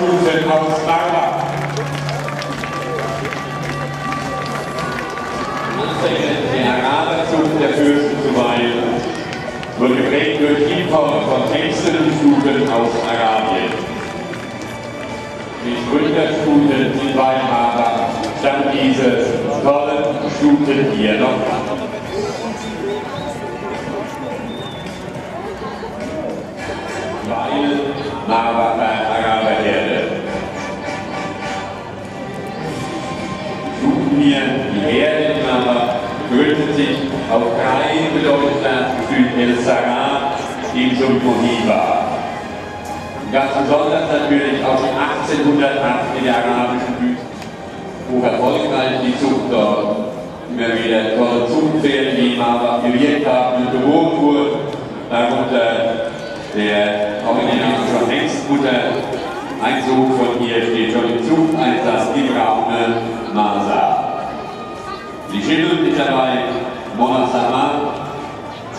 Stuten aus Marbach. Der Araberzug der Fürsten zu Weilen wird geprägt durch Import von Texten und aus Arabien. Die Gründerstuten in Weimar stand diese tollen Stuten hier noch an. Weil Marbacher Stuten hier, die Herde in Marbach gründet sich auf drei bedeutender El Sarah, die Symphonie war. Ganz besonders natürlich auf die 1808 in der arabischen Wüste, wo erfolgreich die Zucht dort immer wieder tolle Zugpferde, die Marbach gewirkt haben und geboren wurden, darunter der originale Hengstmutter, ein Sohn von ihr Die Schimmel mit dabei, Mona Sama,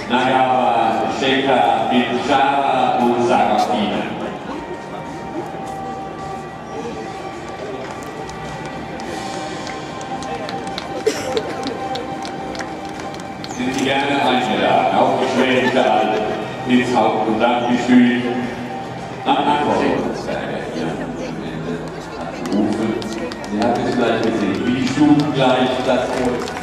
Nagaba, Sheikha, bin Shara und Sarafina. sind Sie gerne eingeladen, Schwäbische Alb ins Haupt- und Landgestühl am Akkordensberger es gleich gesehen, wie